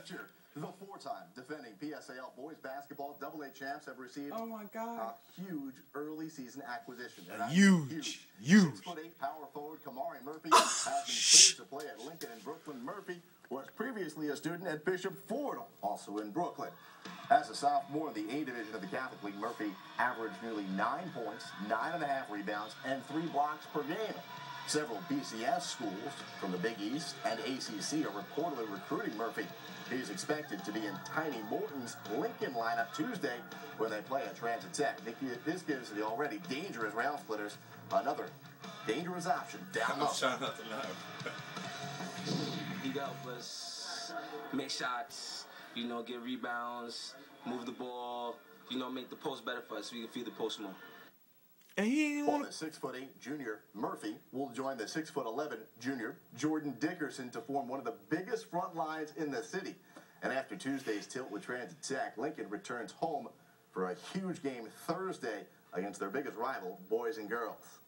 Fletcher. The four-time defending PSAL boys basketball double A champs have received Oh my God. a huge early season acquisition. And A I huge, huge. Six foot eight power forward Kamari Murphy ah, has been cleared to play at Lincoln in Brooklyn. Murphy was previously a student at Bishop Fordham, also in Brooklyn. As a sophomore in the A division of the Catholic League, Murphy averaged nearly nine points, nine and a half rebounds, and three blocks per game. Several BCS schools from the Big East and ACC are reportedly recruiting Murphy. He's expected to be in Tiny Morton's Lincoln lineup Tuesday when they play at Transit Tech. This gives the already dangerous Railsplitters another dangerous option down I'm low. trying not to laugh. He help us make shots, you know, get rebounds, move the ball, you know, make the post better for us so we can feed the post more. And he the six foot eight junior Murphy will join the six foot eleven junior Jordan Dickerson to form one of the biggest front lines in the city. And after Tuesday's tilt with Transit Tech, Lincoln returns home for a huge game Thursday against their biggest rival, boys and girls.